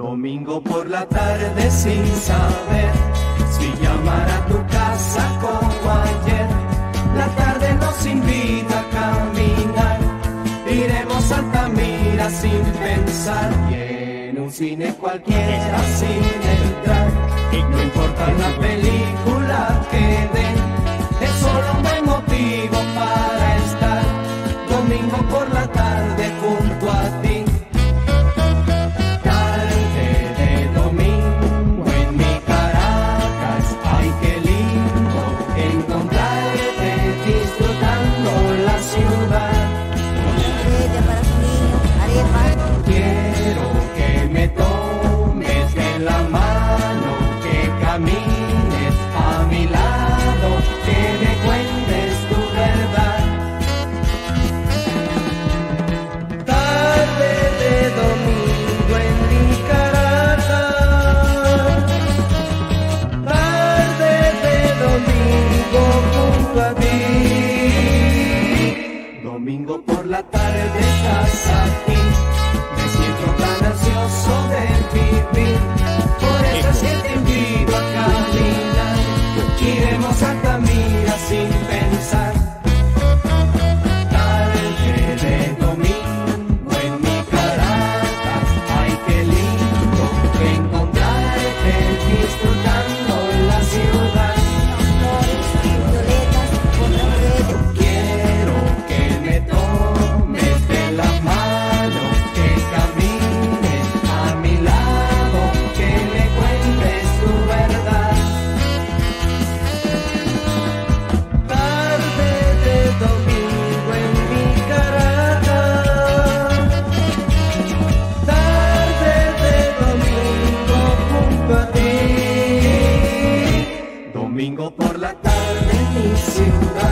Domingo por la tarde sin saber si llamar a tu casa como ayer. La tarde nos invita a caminar, iremos a Altamira sin pensar. En un cine cualquiera sin entrar, no importa la película que den, es solo un buen motivo para estar. Domingo por la tarde. domingo por la tarde estás aquí. Me siento tan ansioso de vivir, por eso es que te invito a caminar. Iremos a Tamira sin pensar. you.